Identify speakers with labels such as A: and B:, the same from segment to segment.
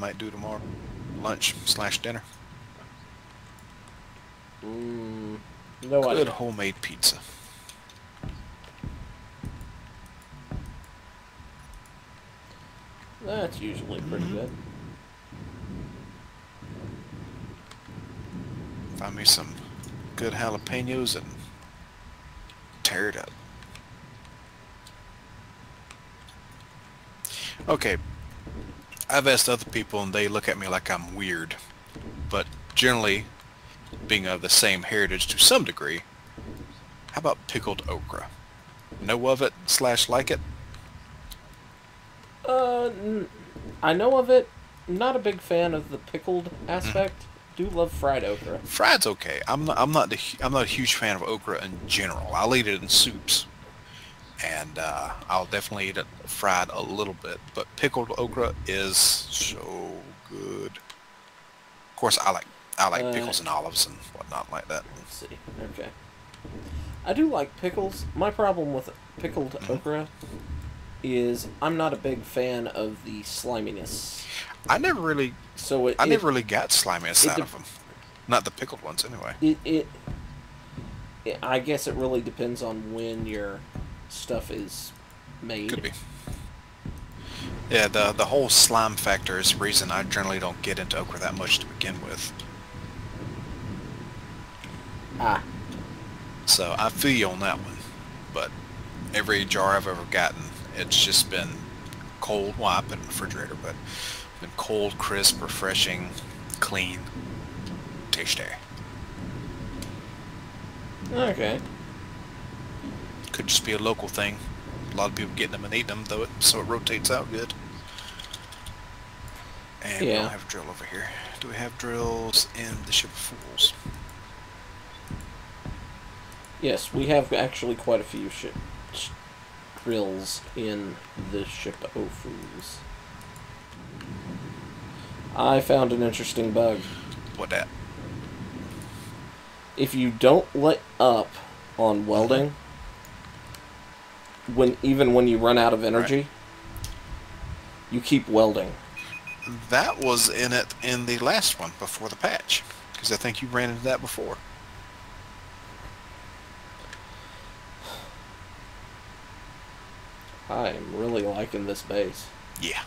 A: might do tomorrow. Lunch slash dinner.
B: Mm, no
A: Good
B: idea.
A: homemade pizza.
B: That's usually pretty
A: Mhm.
B: good.
A: Find me some good jalapenos and tear it up. Okay. I've asked other people and they look at me like I'm weird. But generally, being of the same heritage to some degree, how about pickled okra? Know of it slash like it?
B: Uh, n- I know of it. Not a big fan of the pickled aspect. Do love fried okra.
A: Fried's okay. I'm not. I'm not. The, I'm not a huge fan of okra in general. I'll eat it in soups, and uh, I'll definitely eat it fried a little bit. But pickled okra is so good. Of course, I like. I like
B: Uh,
A: pickles and olives and whatnot like that.
B: Let's see. Okay. I do like pickles. My problem with pickled
A: Mhm.
B: okra is I'm not a big fan of the sliminess.
A: I never really.
B: So it
A: I
B: it,
A: never really got sliminess out of them. Not the pickled ones, anyway.
B: it, it it I guess it really depends on when your stuff is made.
A: Could be. Yeah, the the whole slime factor is the reason I generally don't get into okra that much to begin with.
B: Ah,
A: So I feel you on that one. But every jar I've ever gotten, it's just been cold. Well, I put it in the refrigerator, but been cold, crisp, refreshing, clean, tasty.
B: okay.
A: Could just be a local thing. A lot of people getting them and eating them, though, it, so it rotates out good. And we
B: Yeah.
A: don't have a drill over here. Do we have drills in the Ship of Fools?
B: Yes, we have actually quite a few ship drills in the ship of fools. I found an interesting bug.
A: What that?
B: If you don't let up on welding, when even when you run out of energy, you keep welding.
A: That was in it in the last one before the patch. Because I think you ran into that before.
B: I am really liking this base.
A: Yeah.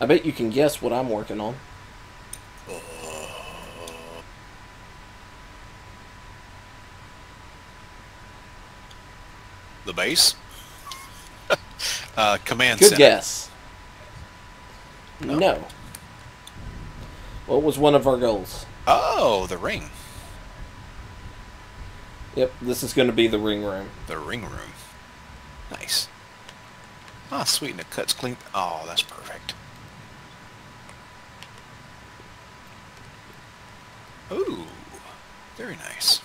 B: I bet you can guess what I'm working on.
A: The base? uh, command
B: Good
A: center.
B: guess.
A: No.
B: No. What was one of our goals?
A: Oh, the ring.
B: Yep, this is going to be the ring room.
A: The ring room. Nice. Ah, sweet, and it cuts clean. Oh, that's perfect. Ooh, very nice.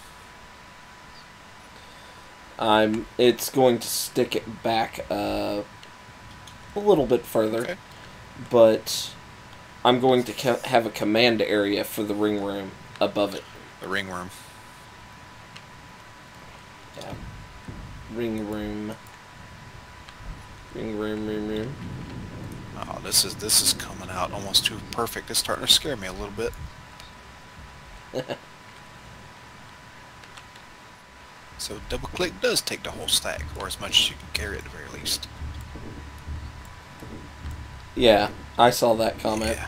B: I'm. It's going to stick it back uh, a little bit further,
A: Okay.
B: but I'm going to have a command area for the ring room above it.
A: The ring room.
B: Yeah. Ring room. Ring room, ring room.
A: Oh, this is this is coming out almost too perfect. It's starting to scare me a little bit. So double click does take the whole stack, or as much as you can carry at the very least.
B: Yeah, I saw that comment.
A: Yeah.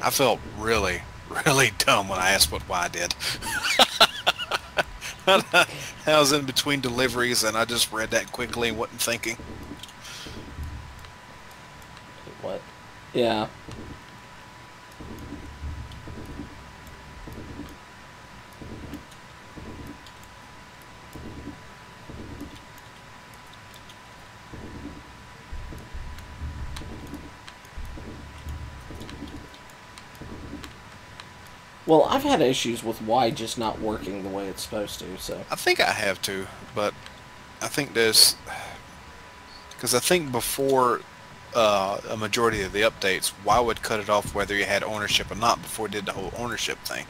A: I felt really, really dumb when I asked what why I did. I was in between deliveries and I just read that quickly and wasn't thinking.
B: What? Yeah. Well, I've had issues with Y just not working the way it's supposed to, so.
A: I think I have to, but I think there's because I think before uh, a majority of the updates, Y would cut it off whether you had ownership or not before it did the whole ownership thing.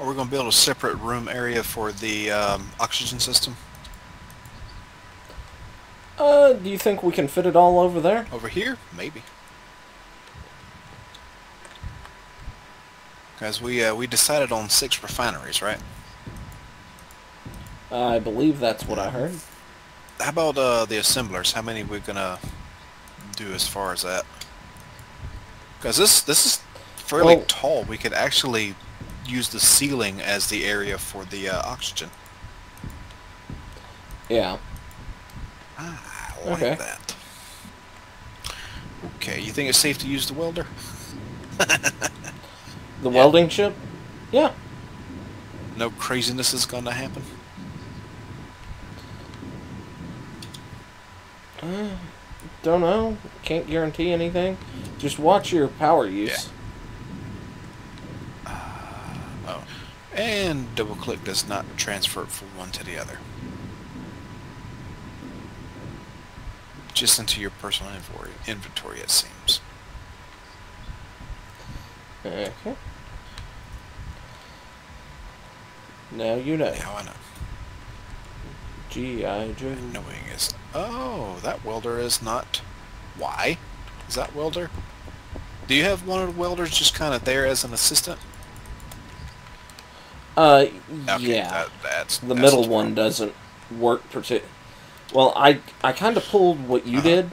A: Are we going to build a separate room area for the um, oxygen system
B: Uh, do you think we can fit it all over there?
A: over here? Maybe. Because we uh, we decided on six refineries, right?
B: I believe that's what I heard.
A: How about uh, the assemblers? How many we're gonna do as far as that? Because this this is fairly
B: Well-
A: tall. We could actually use the ceiling as the area for the uh, oxygen.
B: Yeah.
A: Ah, I like
B: Okay.
A: that. Okay, you think it's safe to use the welder?
B: The welding ship? Yeah.
A: No craziness is gonna happen.
B: Uh, don't know. Can't guarantee anything. Just watch your power use. Yeah.
A: Oh, and double click does not transfer it from one to the other. Just into your personal inventory, inventory it seems.
B: Okay. Now you know.
A: Now I know.
B: G.I. Joe.
A: Knowing is... Oh, that welder is not... Why? Is that welder? Do you have one of the welders just kind of there as an assistant?
B: Uh,
A: Okay,
B: yeah.
A: That, that's,
B: the
A: that's
B: middle one doesn't work partic- Well, I I kind of pulled what you
A: Uh-huh.
B: did.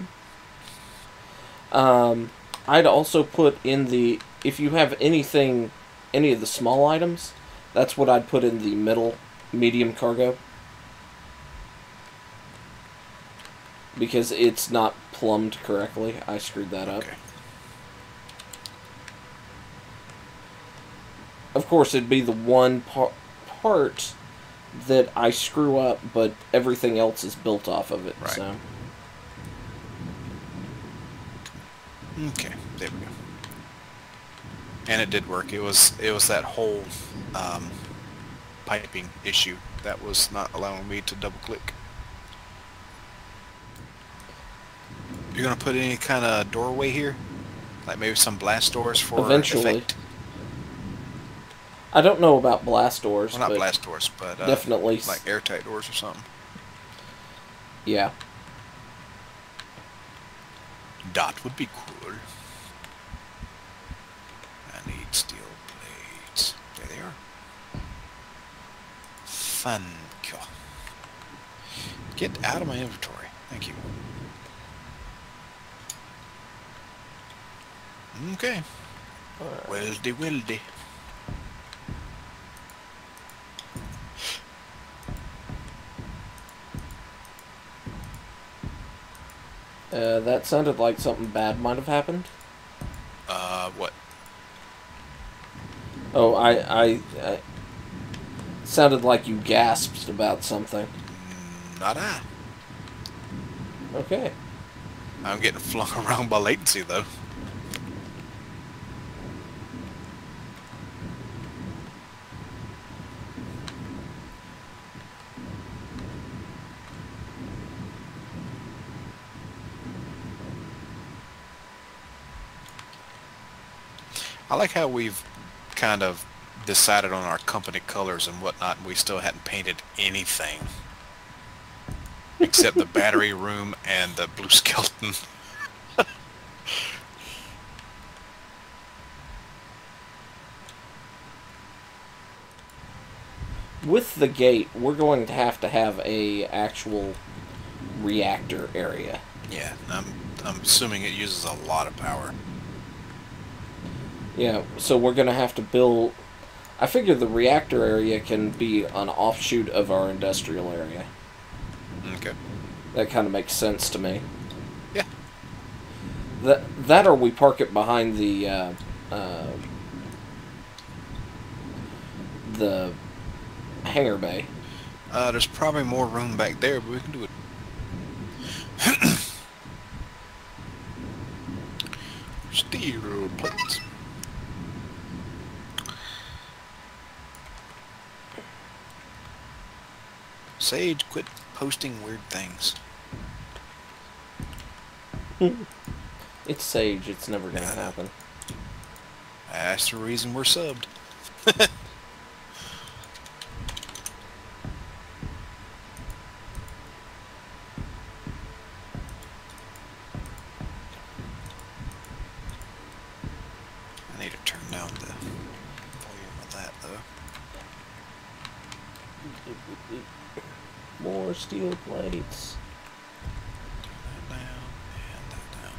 B: Um, I'd also put in the if you have anything, any of the small items, that's what I'd put in the middle medium cargo. Because it's not plumbed correctly. I screwed that up.
A: Okay.
B: Of course, it'd be the one par- part that I screw up, but everything else is built off of it.
A: Right.
B: So
A: Okay, there we go. And it did work. It was it was that whole um, piping issue that was not allowing me to double click. You're gonna put any kind of doorway here, like maybe some blast doors for
B: Eventually.
A: effect?
B: I don't know about blast doors,
A: Well, not blast doors, but uh,
B: definitely
A: like airtight doors or something.
B: yeah.
A: That would be cool. Steel plates. There they are. Thank you. Get out of my inventory. Thank you. Okay. Weldy weldy.
B: Uh, that sounded like something bad might have happened.
A: Uh, what?
B: Oh, I, I, I sounded like you gasped about something.
A: Not I.
B: Okay.
A: I'm getting flung around by latency though. I like how we've kind of decided on our company colors and whatnot, and we still hadn't painted anything. Except the battery room and the blue skeleton.
B: With the gate, we're going to have to have a actual reactor area.
A: Yeah, I'm I'm assuming it uses a lot of power.
B: Yeah, so we're gonna have to build. I figure the reactor area can be an offshoot of our industrial area.
A: Okay.
B: That kind of makes sense to me.
A: Yeah.
B: That that or we park it behind the uh, uh, the hangar bay.
A: Uh, there's probably more room back there, but we can do it. Steel plates. Sage, quit posting weird things.
B: It's Sage. It's never gonna happen.
A: That's the reason we're subbed.
B: steel plates.
A: That down and that down.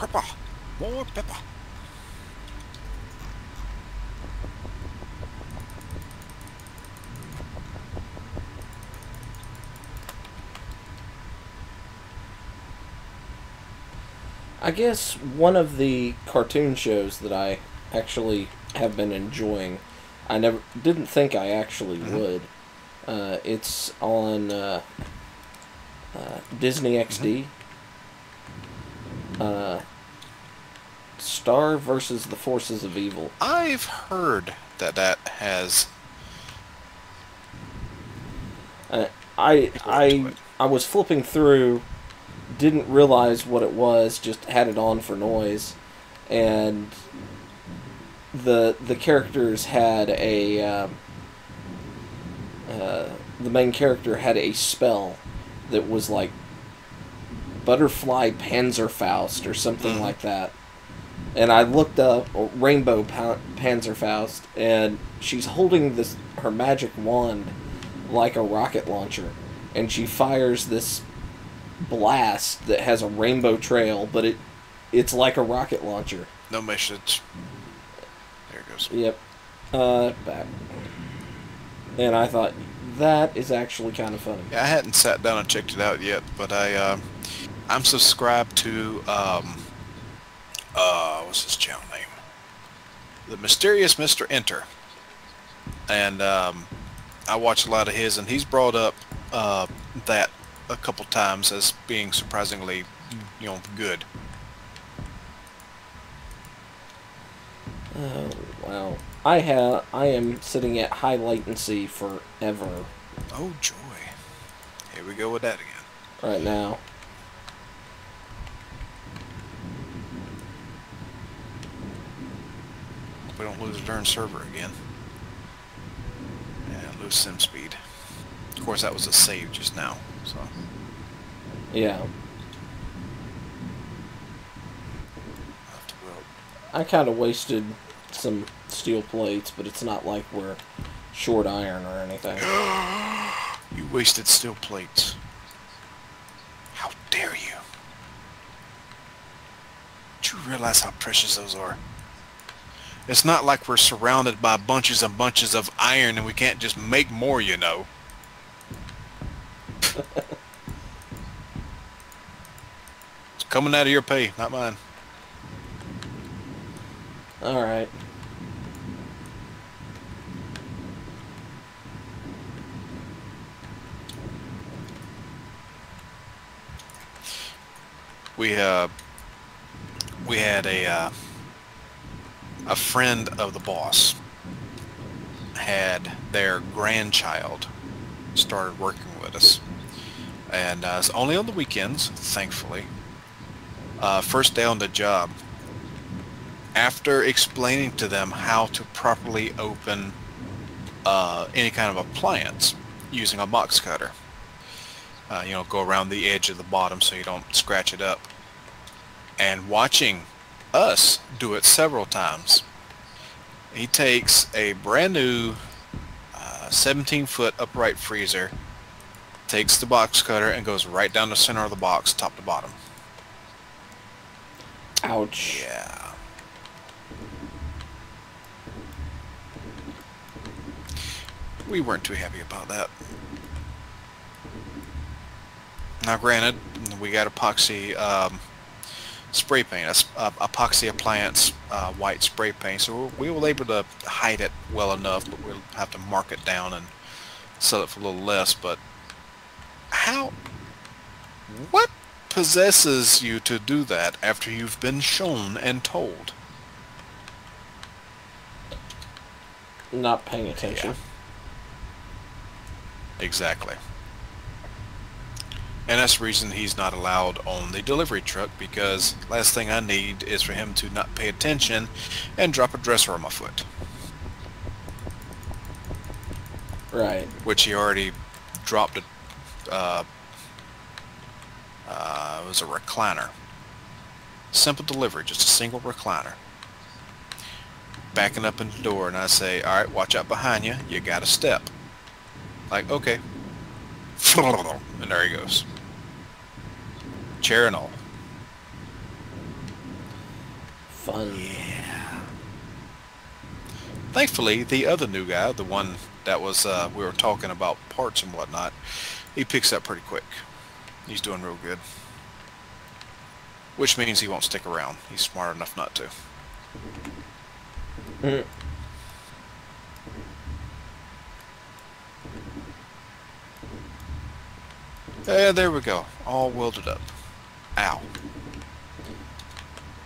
A: Pepper. More pepper.
B: I guess one of the cartoon shows that I actually have been enjoying, I never didn't think I actually
A: Mhm.
B: would. Uh, it's on uh, uh, Disney XD. Uh, Star versus the Forces of Evil.
A: I've heard that that has
B: Uh, I I. I was flipping through, didn't realize what it was, just had it on for noise, and the the characters had a um, uh, the main character had a spell that was like butterfly Panzerfaust or something like that. And I looked up uh, Rainbow pa- Panzerfaust, and she's holding this her magic wand like a rocket launcher, and she fires this blast that has a rainbow trail, but it it's like a rocket launcher.
A: no message. There it goes.
B: Yep. Uh, back. And I thought that is actually kind of funny.
A: Yeah, I hadn't sat down and checked it out yet, but I uh, I'm subscribed to um, uh, what's his channel name? The Mysterious Mr. Enter, and um, I watch a lot of his, and he's brought up uh, that a couple times as being surprisingly, you know, good.
B: Oh wow! I have I am sitting at high latency forever
A: Oh joy! Here we go with that again.
B: right now.
A: We don't lose a darn server again. Yeah, lose sim speed. Of course, that was a save just now, so.
B: Yeah,
A: I'll have to weld.
B: I kind of wasted some steel plates, but it's not like we're short iron or anything.
A: You wasted steel plates. How dare you? Do you realize how precious those are? It's not like we're surrounded by bunches and bunches of iron and we can't just make more, you know. it's coming out of your pay, not mine.
B: All
A: we uh we had a uh, a friend of the boss had their grandchild started working with us. And uh, it's only on the weekends thankfully. Uh, first day on the job. After explaining to them how to properly open uh, any kind of appliance using a box cutter uh, you know, go around the edge of the bottom so you don't scratch it up. And watching us do it several times, he takes a brand new 17 foot upright freezer, takes the box cutter and goes right down the center of the box, top to bottom.
B: Ouch.
A: Yeah. We weren't too happy about that. Now, granted, we got epoxy um, spray paint, a uh, epoxy appliance uh, white spray paint, so we were able to hide it well enough, but we'll have to mark it down and sell it for a little less. But how? What possesses you to do that after you've been shown and told?
B: Not paying attention.
A: Exactly. And that's the reason he's not allowed on the delivery truck because last thing I need is for him to not pay attention and drop a dresser on my foot,
B: Right.
A: which he already dropped. A, uh, uh, it was a recliner. Simple delivery, just a single recliner. backing up in the door, and I say, "All right, watch out behind you. You got to step." Like, okay. And there he goes. Chair and all.
B: Fun.
A: Yeah. Thankfully, the other new guy, the one that was uh, we were talking about parts and whatnot, he picks up pretty quick. He's doing real good. Which means he won't stick around. He's smart enough not to.
B: Mm.
A: Yeah, there we go. All welded up. Ow.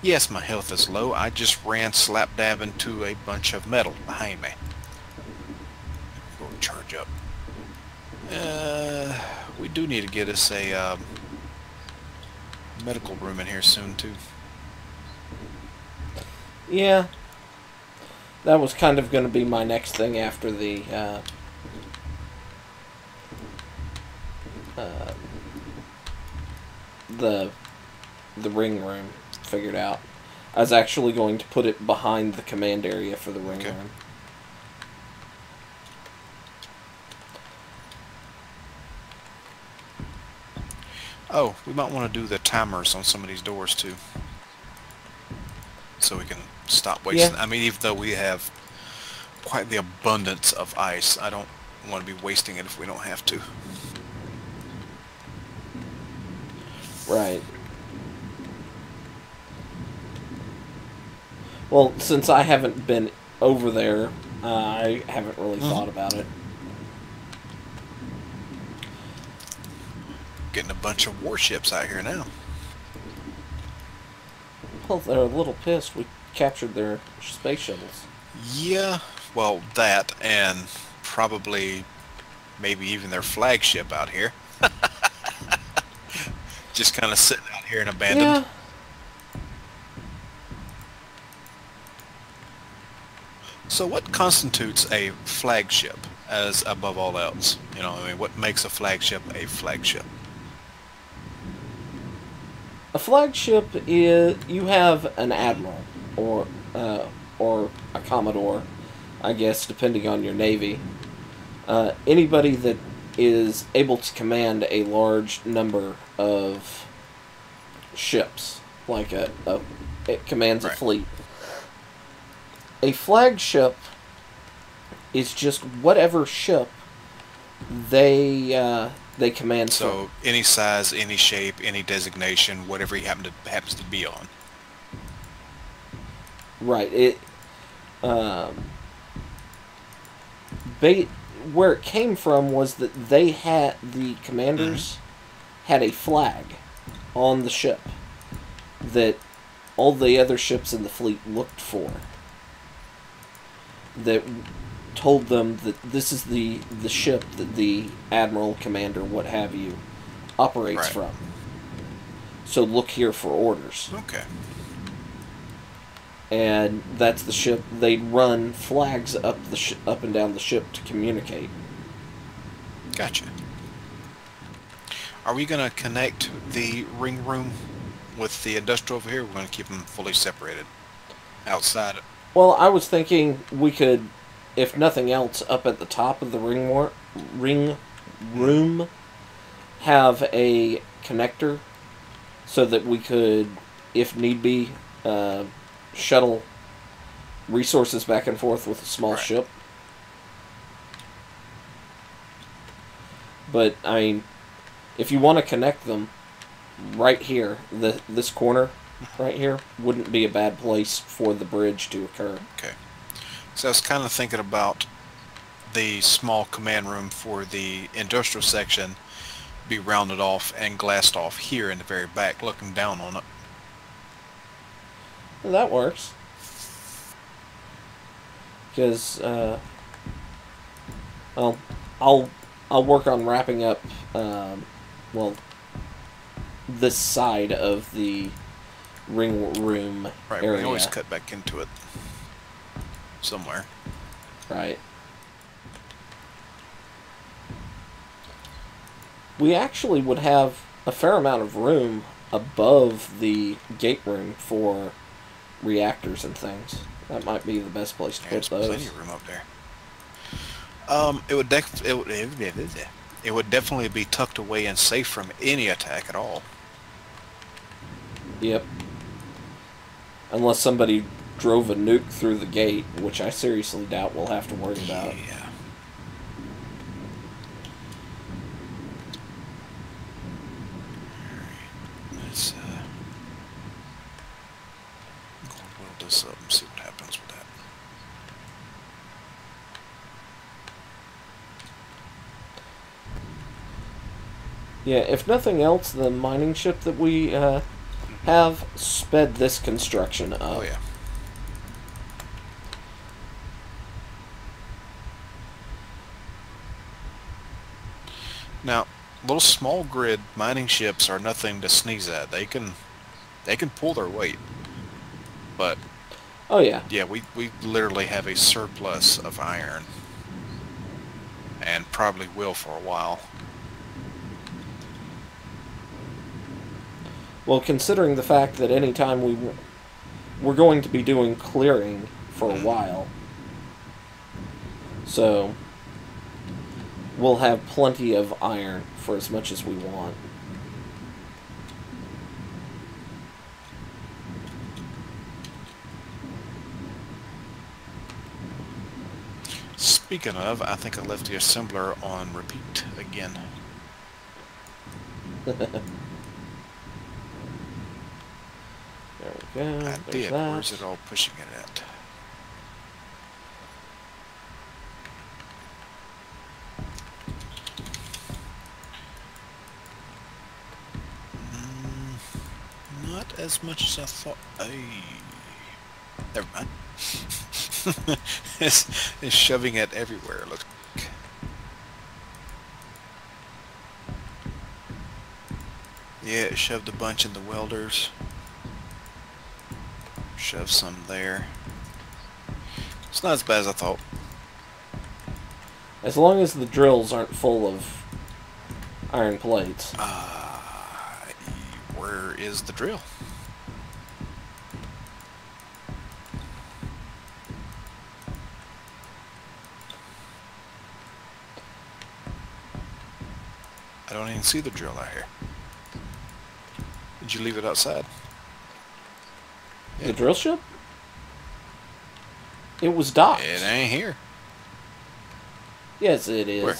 A: Yes, my health is low. I just ran slap dab into a bunch of metal behind me. Go charge up. Uh, we do need to get us a um, medical room in here soon too.
B: Yeah. That was kind of going to be my next thing after the uh, uh, the the ring room figured out. I was actually going to put it behind the command area for the ring
A: Okay.
B: room.
A: Oh, we might want to do the timers on some of these doors too. So we can stop wasting.
B: Yeah.
A: I mean, even though we have quite the abundance of ice, I don't want to be wasting it if we don't have to.
B: Right. Well, since I haven't been over there, uh, I haven't really
A: Mhm.
B: thought about it.
A: Getting a bunch of warships out here now.
B: Well, they're a little pissed. We captured their space shuttles.
A: Yeah, well, that and probably maybe even their flagship out here. Just kind of sitting out here and abandoned.
B: Yeah.
A: So what constitutes a flagship as above all else? You know, I mean, what makes a flagship a flagship?
B: A flagship is you have an admiral or uh, or a commodore, I guess, depending on your navy. Uh, anybody that is able to command a large number of ships, like a, a it commands a fleet. A flagship is just whatever ship they uh, they command from.
A: So any size, any shape, any designation, whatever he happen to, happens to be on.
B: Right. It. Um. Ba- where it came from was that they had the commanders mm-hmm. had a flag on the ship that all the other ships in the fleet looked for. That told them that this is the the ship that the admiral, commander, what have you, operates
A: Right.
B: from. So look here for orders
A: Okay.
B: And that's the ship. They'd run flags up the sh- up and down the ship to communicate.
A: Gotcha. Are we going to connect the ring room with the industrial over here? We're going to keep them fully separated outside.
B: Well, I was thinking we could, if nothing else, up at the top of the ring war- ring room, have a connector, so that we could, if need be, uh, shuttle resources back and forth with a small
A: Right.
B: ship. But I mean, if you want to connect them, right here, the this corner, right here, wouldn't be a bad place for the bridge to occur.
A: Okay. So I was kind of thinking about the small command room for the industrial section be rounded off and glassed off here in the very back, looking down on it.
B: Well, that works. Because, uh, well, I'll I'll work on wrapping up, um, well, this side of the ring room
A: Right.
B: area.
A: We always cut back into it somewhere.
B: Right. We actually would have a fair amount of room above the gate room for reactors and things. That might be the best place to put
A: There's plenty
B: those.
A: of room up there. Um, it would def- it would it would definitely be tucked away and safe from any attack at all.
B: Yep. Unless somebody drove a nuke through the gate, which I seriously doubt we'll have to worry about.
A: Yeah. Alright, Let's uh, go and weld this up and see what happens with that.
B: Yeah, if nothing else, the mining ship that we uh, have sped this construction up.
A: Oh yeah. Now, little small grid mining ships are nothing to sneeze at. They can, they can pull their weight. But
B: Oh yeah.
A: yeah, we we literally have a surplus of iron, and probably will for a while.
B: Well, considering the fact that anytime we we're going to be doing clearing for a
A: Mhm.
B: while, so we'll have plenty of iron for as much as we want.
A: Speaking of, I think I left the assembler on repeat again.
B: There.
A: I
B: There's
A: did.
B: that.
A: Where's it all pushing it at? Mm, Not as much as I thought. Ay. Never mind. it's, it's shoving it everywhere. Look. Yeah, it shoved a bunch in the welders. Shove some there. It's not as bad as I thought.
B: As long as the drills aren't full of iron plates.
A: Uh, where is the drill? I don't even see the drill out here. Did you leave it outside?
B: The drill ship? It was docked.
A: It ain't here.
B: Yes, it is.
A: Where?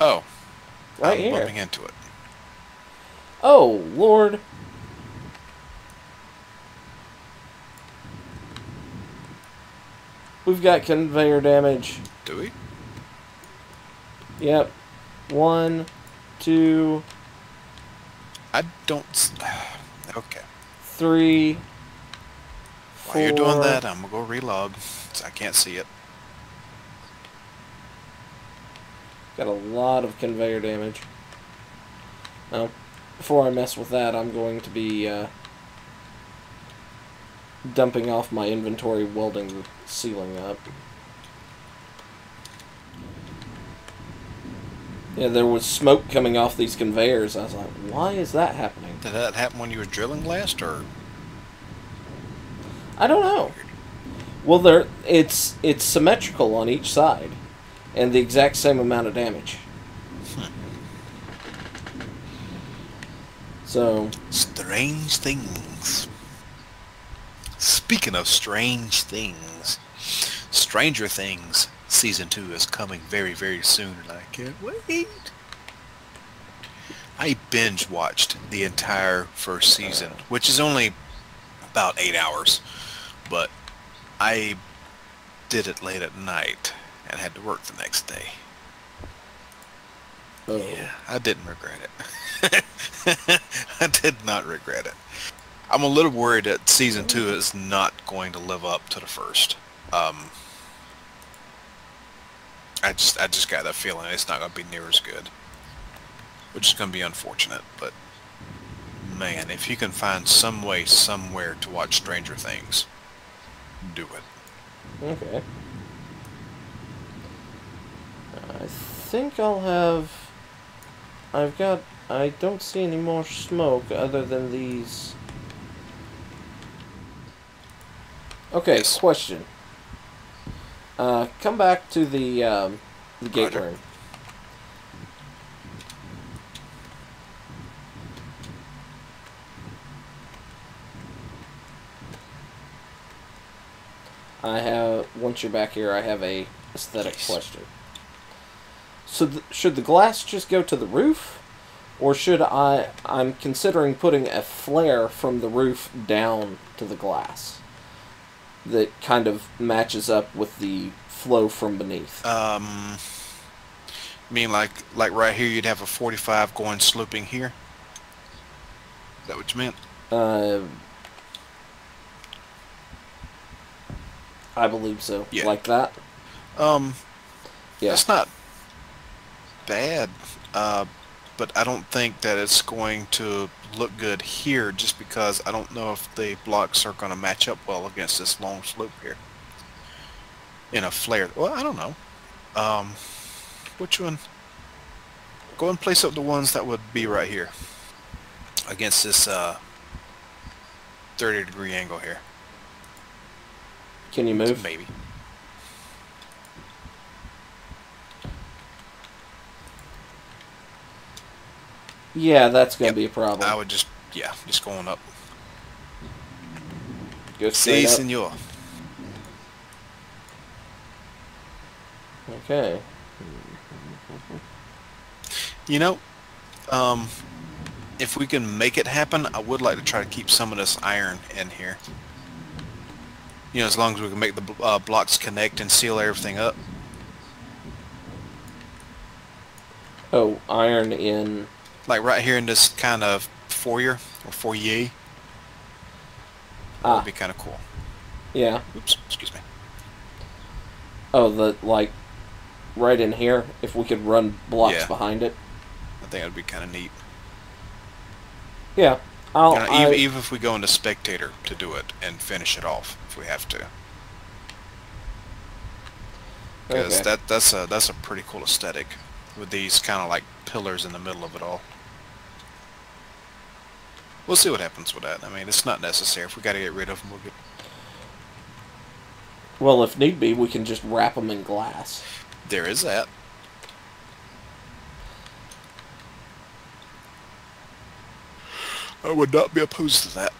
A: Oh,
B: Right
A: I'm
B: here.
A: bumping into it.
B: Oh, Lord. We've got conveyor damage.
A: Do we?
B: Yep. One, two,
A: I don't. Okay.
B: three,
A: While you're doing that, I'm gonna go relog. I can't see it.
B: Got a lot of conveyor damage. Now, before I mess with that, I'm going to be uh, dumping off my inventory, welding the ceiling up. Yeah, there was smoke coming off these conveyors. I was like, why is that happening?
A: Did that happen when you were drilling last, or
B: I don't know. Well, there it's it's symmetrical on each side, and the exact same amount of damage. So
A: strange things? Speaking of strange things, Stranger Things season two is coming very, very soon, and I can't wait. I binge watched the entire first season, which is only about eight hours, but I did it late at night and had to work the next day.
B: oh,
A: Yeah, I didn't regret it. I did not regret it. I'm a little worried that season two is not going to live up to the first. Um, I just, I just got that feeling it's not going to be near as good, which is going to be unfortunate. But man, if you can find some way, somewhere to watch Stranger Things, do it.
B: okay. I think I'll have. I've got I don't see any more smoke other than these. Okay,
A: Yes.
B: question. Uh, come back to the um, the gate
A: Roger.
B: room. I have once you're back here, I have a aesthetic
A: Yes.
B: question. So th- should the glass just go to the roof, or should I? I'm considering putting a flare from the roof down to the glass. That kind of matches up with the flow from beneath.
A: Um, I mean like like right here, you'd have a 45 going sloping here. Is that what you meant?
B: Uh, I believe so.
A: Yeah.
B: Like that.
A: Um,
B: Yeah.
A: that's not bad, uh, but I don't think that it's going to look good here just because I don't know if the blocks are going to match up well against this long slope here. In a flare. Well, I don't know. Um, which one? Go and place up the ones that would be right here against this uh, 30 degree angle here.
B: Can you move?
A: Maybe.
B: Yeah, that's gonna
A: Yep.
B: be a problem.
A: I would just, yeah, just going up.
B: Go
A: Si,
B: straight
A: senor.
B: Okay.
A: You know, um, if we can make it happen, I would like to try to keep some of this iron in here. You know, as long as we can make the uh, blocks connect and seal everything up.
B: Oh, iron in.
A: Like right here in this kind of foyer, or foyer, that
B: Ah,
A: would be kind of cool.
B: yeah.
A: Oops, excuse me.
B: Oh, the like right in here. If we could run blocks
A: Yeah.
B: behind it.
A: I think that would be kind of neat.
B: Yeah. I'll.
A: You know,
B: I,
A: even, even if we go into spectator to do it and finish it off, if we have to. Because
B: okay.
A: that that's a that's a pretty cool aesthetic with these kind of like pillars in the middle of it all. We'll see what happens with that. I mean, it's not necessary. If we got to get rid of them, we'll get.
B: Well, if need be, we can just wrap them in glass.
A: There is that. I would not be opposed to that.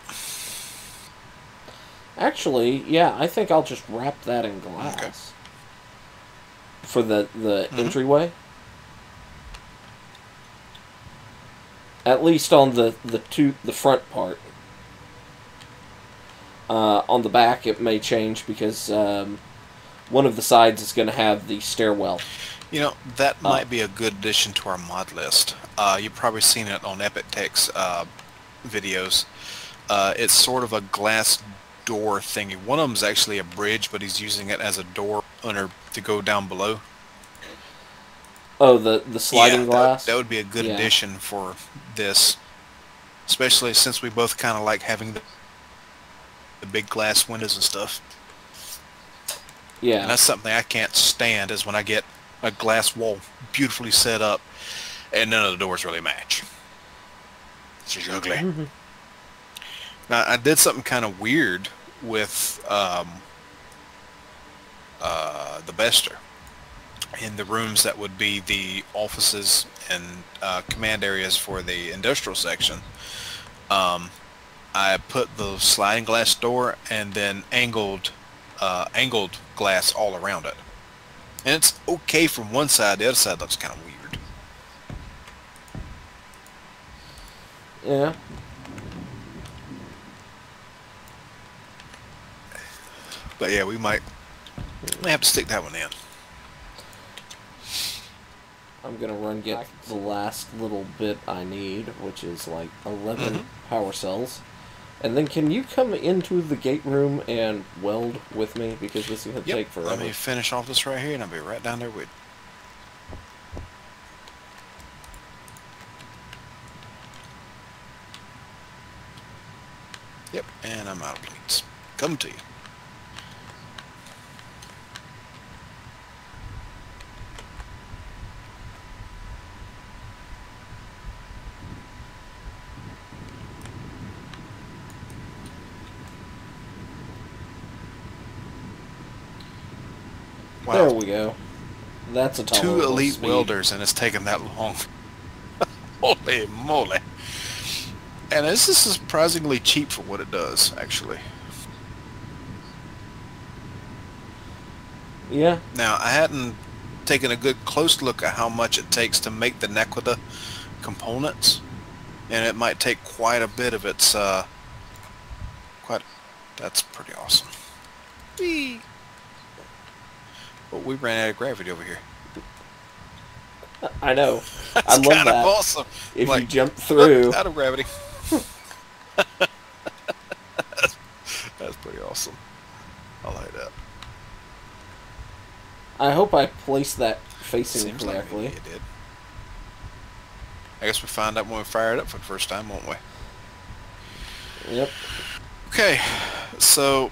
B: Actually, yeah, I think I'll just wrap that in glass. For the the
A: Mhm.
B: entryway. At least on the the two the front part. Uh, on the back, it may change because um, one of the sides is going to have the stairwell.
A: You know, that
B: Oh.
A: might be a good addition to our mod list. Uh, you've probably seen it on Epic Tech's uh, videos. Uh, it's sort of a glass door thingy. One of them's actually a bridge, but he's using it as a door under to go down below.
B: Oh, the the sliding
A: Yeah, that-
B: glass.
A: That, would be a good
B: Yeah.
A: addition for this, especially since we both kind of like having the, the big glass windows and stuff.
B: Yeah.
A: And that's something I can't stand is when I get a glass wall beautifully set up and none of the doors really match. It's just ugly.
B: Mhm.
A: Now, I did something kind of weird with um, uh, the Bester in the rooms that would be the offices and uh, command areas for the industrial section. Um, I put the sliding glass door and then angled uh, angled glass all around it. And it's okay from one side, the other side looks kind of weird.
B: Yeah.
A: But yeah, we might, might have to stick that one in.
B: I'm gonna run get the last little bit I need, which is like 11
A: Mhm.
B: power cells. And then can you come into the gate room and weld with me? Because this is gonna take forever.
A: Let me finish off this right here and I'll be right down there with Yep, and I'm out of plates. Come to you. Wow.
B: There we go. That's a
A: Two elite
B: speed.
A: welders, and it's taken that long. Holy moly! And this is surprisingly cheap for what it does, actually.
B: Yeah.
A: Now, I hadn't taken a good close look at how much it takes to make the Naquadah components, and it might take quite a bit of its, uh, quite, that's pretty awesome. Whee! But we ran out of gravity over here.
B: I know.
A: That's
B: I love
A: kind of
B: that.
A: awesome.
B: If you jump through,
A: out of gravity. that's, that's pretty awesome. I like that.
B: I hope I placed that facing
A: Seems
B: correctly.
A: maybe it did. I guess we find out when we fire it up for the first time, won't we?
B: Yep.
A: Okay, so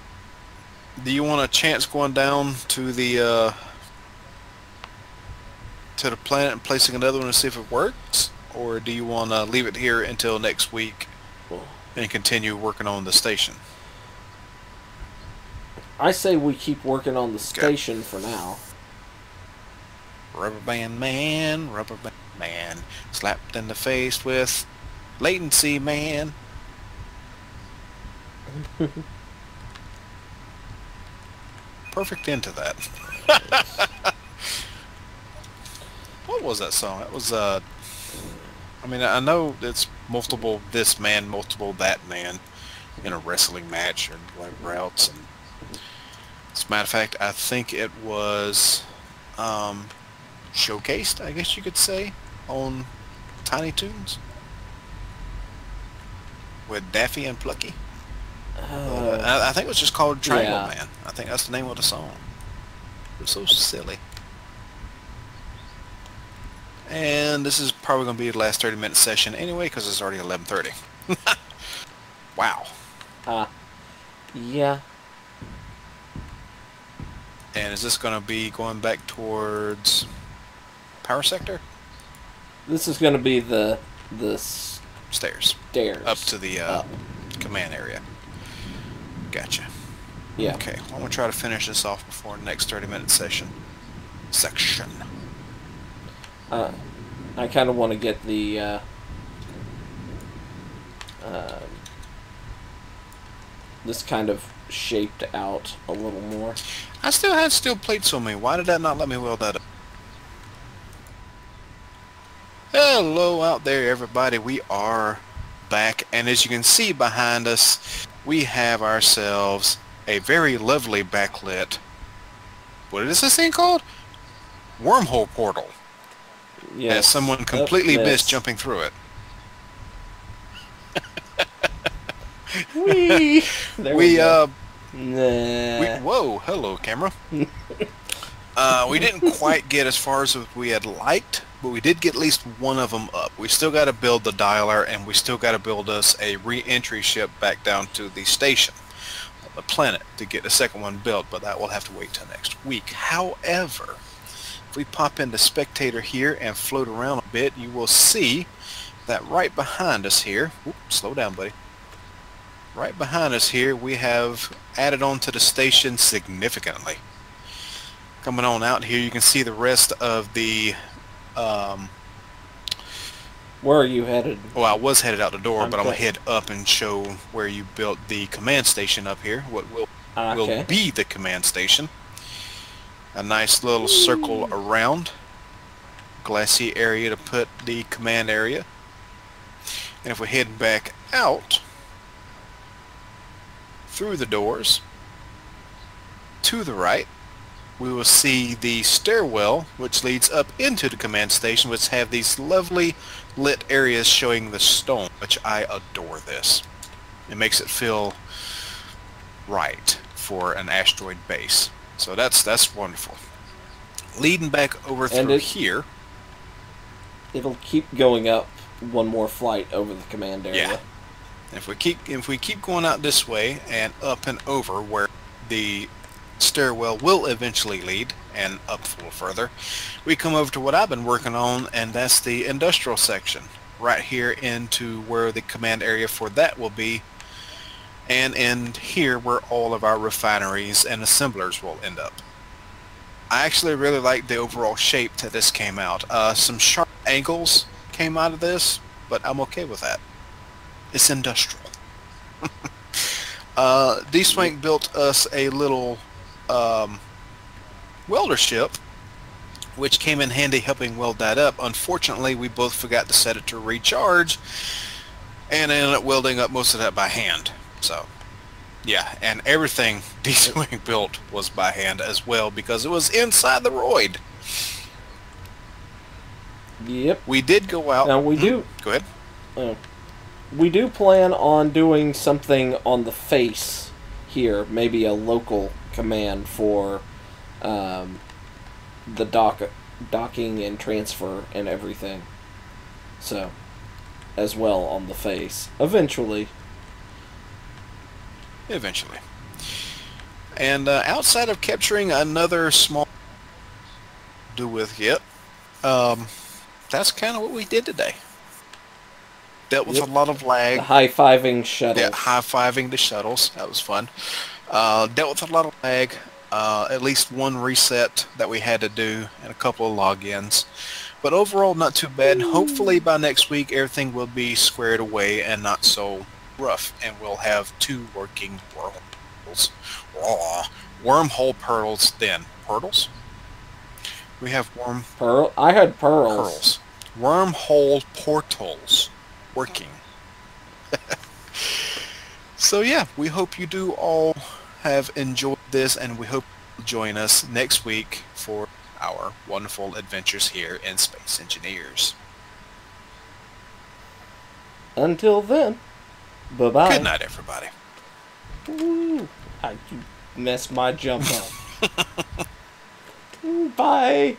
A: do you want a chance going down to the uh, to the planet and placing another one to see if it works, or do you want to leave it here until next week and continue working on the station?
B: I say we keep working on the station for now.
A: Rubber band man, rubber band man, slapped in the face with latency man. Perfect end to that. what was that song? It was uh I mean I know it's multiple this man, multiple that man in a wrestling match and whatever routes. and as a matter of fact I think it was um showcased, I guess you could say, on Tiny Toons with Daffy and Plucky.
B: Uh,
A: I, I think it was just called Triangle
B: yeah.
A: Man. I think that's the name of the song. It was so silly. And this is probably going to be the last 30 minute session anyway because it's already 11.30. wow.
B: uh, yeah.
A: And is this going to be going back towards power sector?
B: This is going to be the the
A: Stairs.
B: stairs.
A: Up to the uh, command area. Gotcha.
B: Yeah.
A: Okay, I'm gonna try to finish this off before the next 30 minute session. Section.
B: Uh, I kind of want to get the uh, um this kind of shaped out a little more.
A: I still had steel plates on me. Why did that not let me weld that up? Hello out there everybody. We are back and as you can see behind us we have ourselves a very lovely backlit what is this thing called? Wormhole portal.
B: Yeah.
A: As someone completely missed jumping through it.
B: Whee! There
A: we uh
B: Nah.
A: We, whoa, hello, camera. uh, we didn't quite get as far as we had liked, but we did get at least one of them up. We still got to build the dialer, and we still got to build us a re-entry ship back down to the station on the planet to get the second one built, but that will have to wait till next week. However, if we pop into Spectator here and float around a bit, you will see that right behind us here, whoop, slow down, buddy. Right behind us here, we have added on to the station significantly. Coming on out here, you can see the rest of the. Um,
B: Where are you headed?
A: well, I was headed out the door,
B: I'm
A: but I'm gonna head up and show where you built the command station up here. What will will be the command station? A nice little circle around, glassy area to put the command area. And if we head back out through the doors to the right, we will see the stairwell which leads up into the command station which have these lovely lit areas showing the stone which I adore this. It makes it feel right for an asteroid base. So that's that's wonderful. Leading back over
B: And
A: through
B: it-
A: here,
B: It'll keep going up one more flight over the command area.
A: Yeah. If we keep if we keep going out this way and up and over where the stairwell will eventually lead and up a little further, we come over to what I've been working on and that's the industrial section. Right here into where the command area for that will be and in here where all of our refineries and assemblers will end up. I actually really like the overall shape that this came out. Uh, some sharp angles came out of this, but I'm okay with that. It's industrial. uh, D-Swank built us a little um, welder ship, which came in handy helping weld that up. Unfortunately, we both forgot to set it to recharge, and ended up welding up most of that by hand. So, yeah, and everything D-Swank built was by hand as well because it was inside the Roid.
B: Yep.
A: We did go out.
B: Now we do.
A: Go ahead.
B: Oh. We do plan on doing something on the face here, maybe a local command for um, the dock, docking and transfer and everything. So, as well on the face eventually.
A: Eventually. And uh, outside of capturing another small do with yet, um, that's kind of what we did today. Dealt with
B: Yep.
A: a lot of lag.
B: High fiving shuttle.
A: Yeah, high fiving the shuttles. That was fun. Uh, dealt with a lot of lag. Uh, at least one reset that we had to do, and a couple of logins. But overall, not too bad. Hopefully, by next week, everything will be squared away and not so rough, and we'll have two working wormholes. Raw. Wormhole pearls. Then pearls. We have worm
B: Pearl. I had pearls.
A: pearls. Wormhole portals working. so yeah, we hope you do all have enjoyed this and we hope you'll join us next week for our wonderful adventures here in Space Engineers.
B: Until then, bye bye.
A: Good night, everybody.
B: Ooh, I you messed my jump up. Bye.